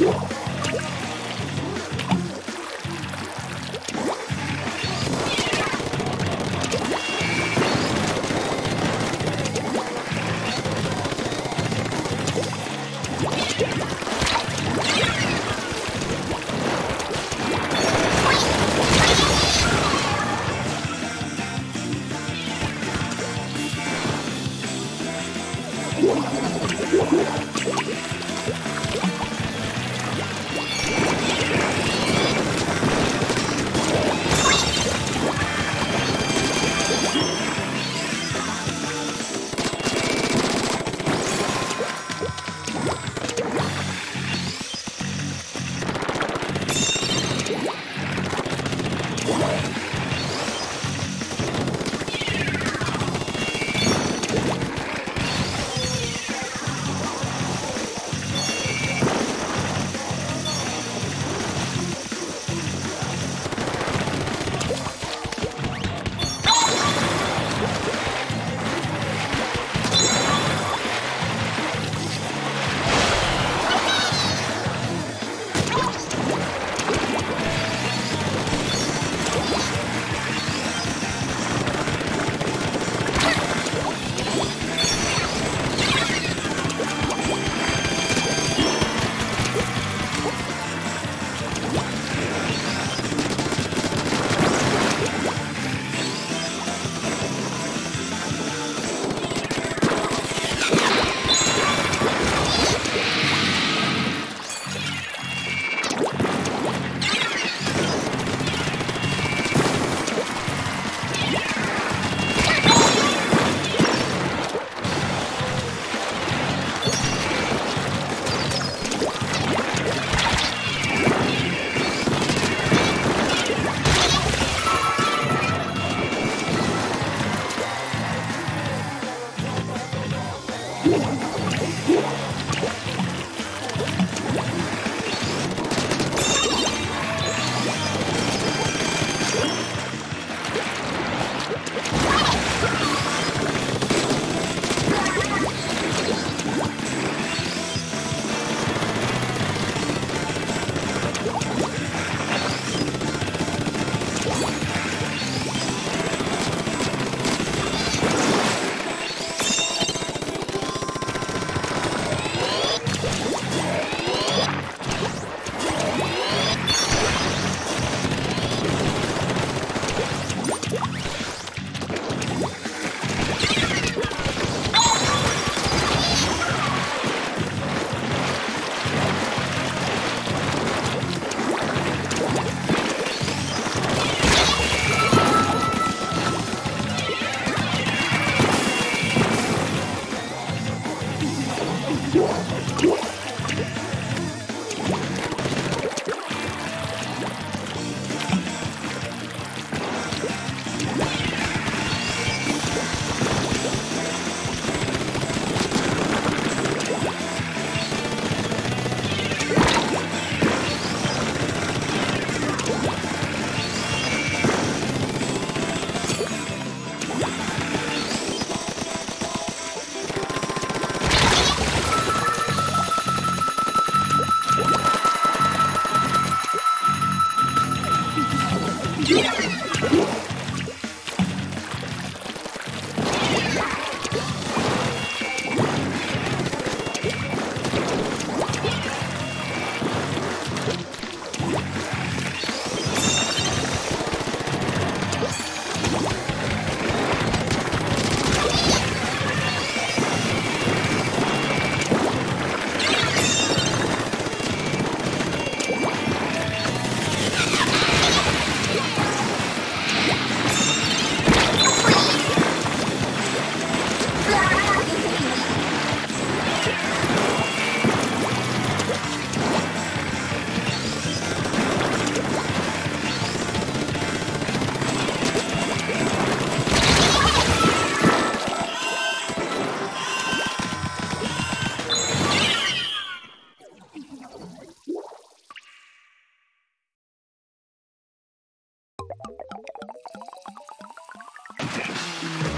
Yeah. Yeah. Yeah. てる。